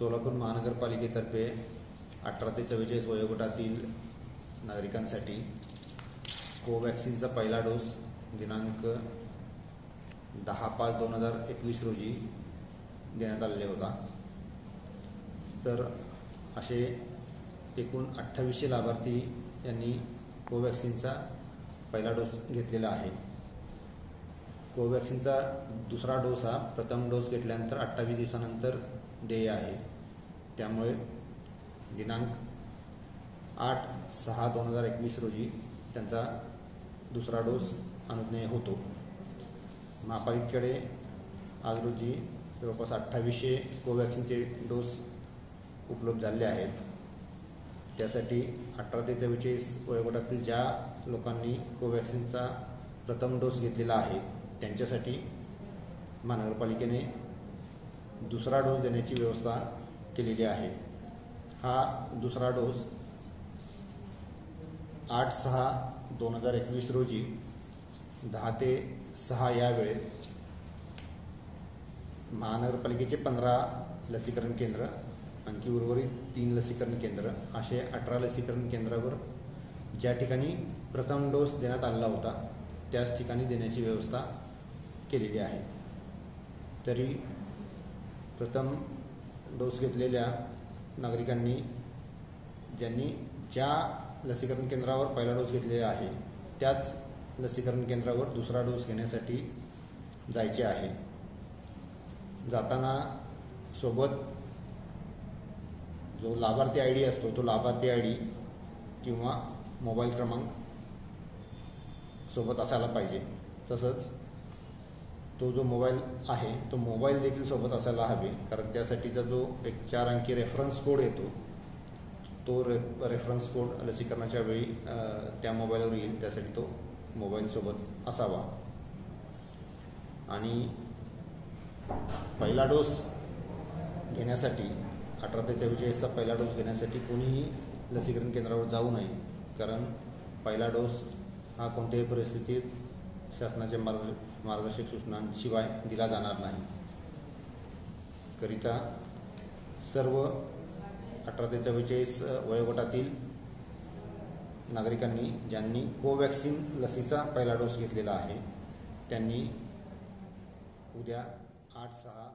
सोलापूर महानगरपालिकेतर्फे अठरा ते चव्वेचाळीस वयोगटातील नागरिकांसाठी कोवॅक्सिनचा पहिला डोस दिनांक दहा पाच दोन हजार एकवीस रोजी देण्यात आलेला होता. तर असे एकूण अठ्ठावीसशे लाभार्थी यांनी कोवॅक्सिनचा पहिला डोस घेतलेला आहे. कोवॅक्सिनचा दुसरा डोस हा प्रथम डोस घेतल्यानंतर अठ्ठावीस दिवसानंतर देय आहे. त्यामुळे दिनांक आठ सहा दोन हजार एकवीस रोजी त्यांचा दुसरा डोस अनुज्ञेय होतो. महापालिकेकडे आज रोजी जवळपास अठ्ठावीसशे कोवॅक्सिनचे डोस उपलब्ध झाले आहेत. त्यासाठी अठरा ते चव्वेचाळीस वयोगटातील ज्या लोकांनी कोवॅक्सिनचा प्रथम डोस घेतलेला आहे त्यांच्यासाठी महानगरपालिकेने दुसरा डोस देण्याची व्यवस्था केलेली आहे. हा दुसरा डोस आठ सहा दोन हजार एकवीस रोजी दहा ते सहा या वेळेत महानगरपालिकेचे पंधरा लसीकरण केंद्र आणखी उर्वरित तीन लसीकरण केंद्र असे अठरा लसीकरण केंद्रावर ज्या ठिकाणी प्रथम डोस देण्यात आलेला होता त्याच ठिकाणी देण्याची व्यवस्था केलेली आहे. तरी प्रथम डोस घेतलेल्या नागरिकांनी ज्यांनी ज्या लसीकरण केंद्रावर पहिला डोस घेतलेला आहे त्याच लसीकरण केंद्रावर दुसरा डोस घेण्यासाठी जायचे आहे. जाताना सोबत जो लाभार्थी आय डी असतो तो लाभार्थी आय डी किंवा मोबाईल क्रमांक सोबत असायला पाहिजे. तसंच तो जो मोबाईल आहे तो मोबाईल देखील सोबत असायला हवे. कारण त्यासाठीचा जो एक चार अंकी रेफरन्स कोड येतो तो रे रेफरन्स कोड लसीकरणाच्या वेळी त्या मोबाईलवर येईल. त्यासाठी तो मोबाईल सोबत असावा. आणि पहिला डोस घेण्यासाठी अठरा ते चव्वेचाळीसचा पहिला डोस घेण्यासाठी कोणीही लसीकरण केंद्रावर जाऊ नये. कारण पहिला डोस हा कोणत्याही परिस्थितीत शासनाच्या मार्ग मार्गदर्शक सूचनांशिवाय दिला जाणार नाही. करिता सर्व अठरा ते चव्वेचाळीस वयोगटातील नागरिकांनी ज्यांनी कोवॅक्सिन लसीचा पहिला डोस घेतलेला आहे त्यांनी उद्या आठ सहा